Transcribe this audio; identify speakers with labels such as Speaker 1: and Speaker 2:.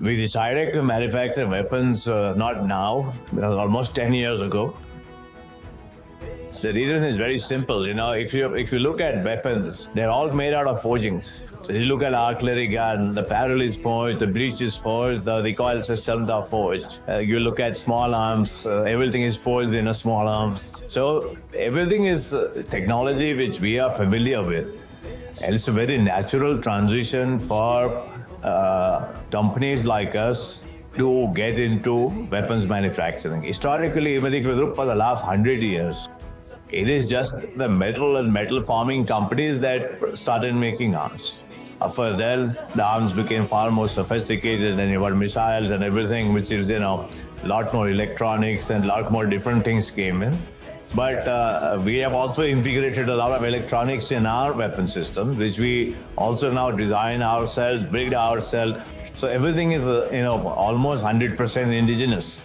Speaker 1: We decided to manufacture weapons uh, not now, almost 10 years ago. The reason is very simple. You know, if you if you look at weapons, they're all made out of forgings. So you look at artillery gun, the barrel is forged, the breech is forged, the recoil systems are forged. Uh, you look at small arms, uh, everything is forged in a small arm. So everything is uh, technology which we are familiar with. And it's a very natural transition for uh, companies like us to get into weapons manufacturing. Historically, even if for the last hundred years, it is just the metal and metal forming companies that started making arms. After then, the arms became far more sophisticated and you got missiles and everything, which is, you know, a lot more electronics and a lot more different things came in. But uh, we have also integrated a lot of electronics in our weapon systems, which we also now design ourselves, build ourselves. So everything is, uh, you know, almost 100% indigenous.